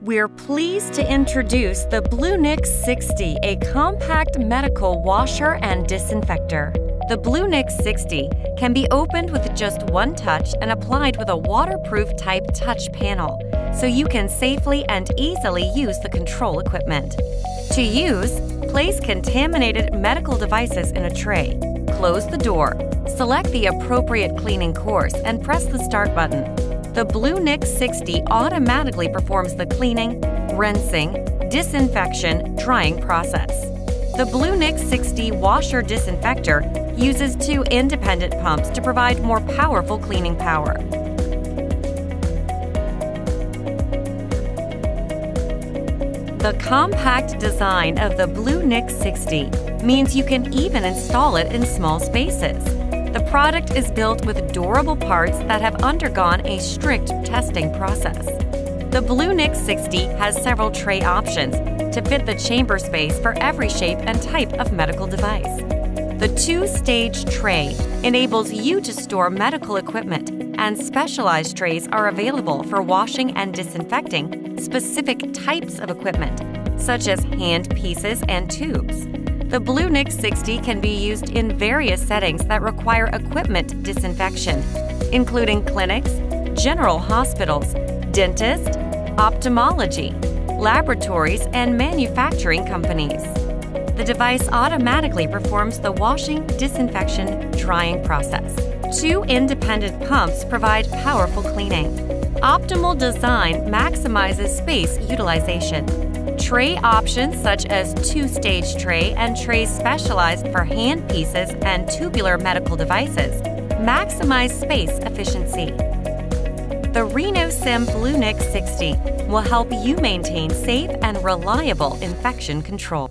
We're pleased to introduce the BLUNIX 60, a compact medical washer and disinfector. The BLUNIX 60 can be opened with just one touch and applied with a waterproof type touch panel, so you can safely and easily use the control equipment. To use, place contaminated medical devices in a tray. Close the door, select the appropriate cleaning course, and press the start button. The BLUNIX 60 automatically performs the cleaning, rinsing, disinfection, drying process. The BLUNIX 60 washer disinfector uses two independent pumps to provide more powerful cleaning power. The compact design of the BLUNIX 60 means you can even install it in small spaces. The product is built with durable parts that have undergone a strict testing process. The BLUNIX 60 has several tray options to fit the chamber space for every shape and type of medical device. The two-stage tray enables you to store medical equipment, and specialized trays are available for washing and disinfecting specific types of equipment, such as hand pieces and tubes. The BLUNIX 60 can be used in various settings that require equipment disinfection, including clinics, general hospitals, dentists, ophthalmology, laboratories, and manufacturing companies. The device automatically performs the washing, disinfection, drying process. Two independent pumps provide powerful cleaning. Optimal design maximizes space utilization. Tray options such as two-stage tray and trays specialized for hand pieces and tubular medical devices maximize space efficiency. The RENOSEM BLUNIX 60 will help you maintain safe and reliable infection control.